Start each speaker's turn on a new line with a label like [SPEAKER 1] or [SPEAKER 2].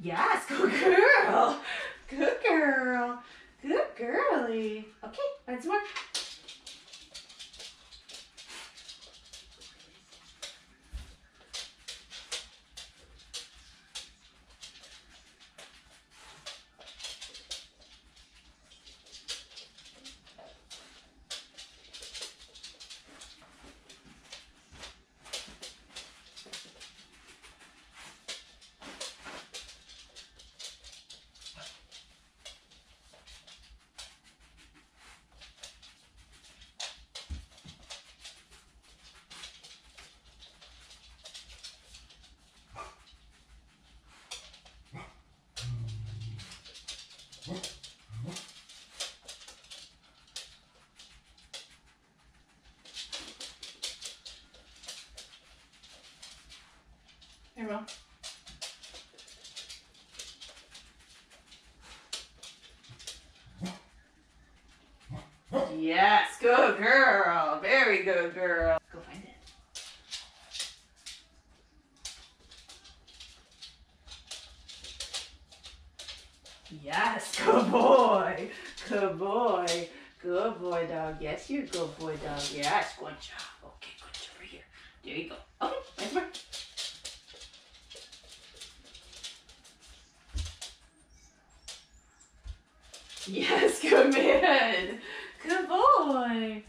[SPEAKER 1] Yes, good girl. Good girl. Good girly. Okay, once more. Yes, good girl. Very good girl. Yes, good boy. Good boy. Good boy, dog. Yes, you're good boy, dog. Yes, good job. Okay, good job right here. There you go. Okay, nice work. Yes, good man. Good boy.